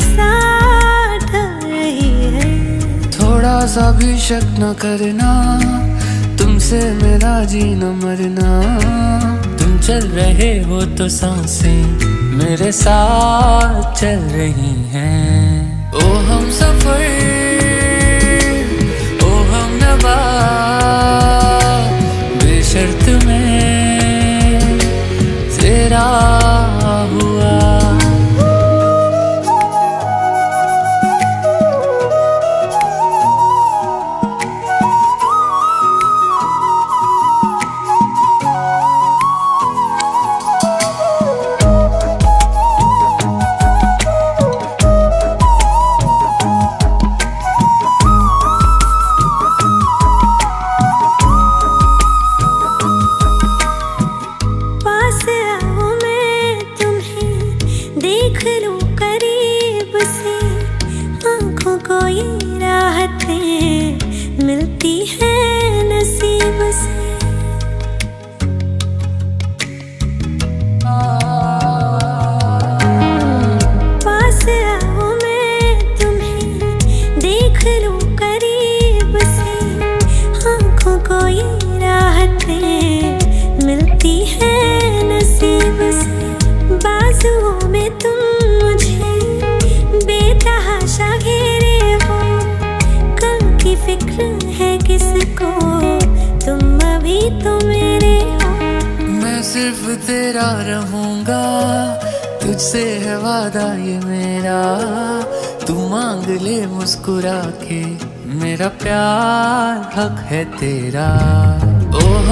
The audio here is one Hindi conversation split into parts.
साथ है। थोड़ा सा भी शक न करना, तुमसे मेरा जी न मरना। तुम चल रहे हो तो साँसें मेरे साथ चल रही हैं। देख करीब से आँखों को ये राहतें मिलती है नसीब से। तेरा रहूँगा, तुझसे है वादा ये मेरा। तू मांग ले मुस्कुरा के, मेरा प्यार, हक है तेरा। ओ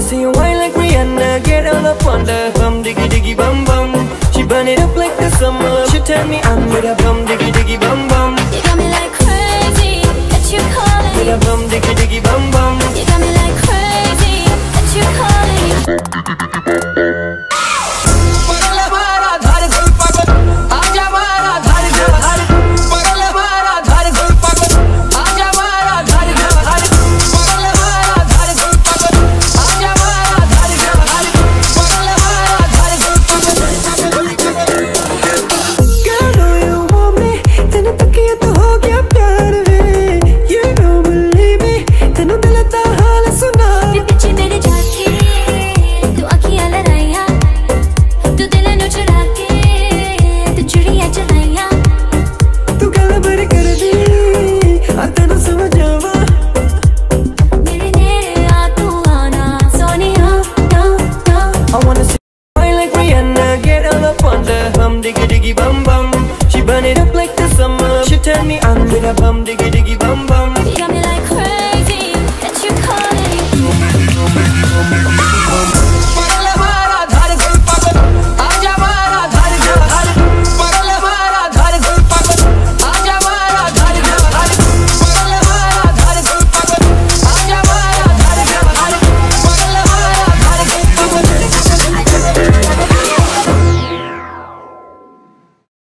see you wine like Rihanna. Get all up on the bum diggy diggy bum bum. She burn it up like the summer. She tell me I'm with a bum diggy diggy bum bum